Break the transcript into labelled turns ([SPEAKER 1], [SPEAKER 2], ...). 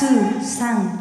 [SPEAKER 1] sự sang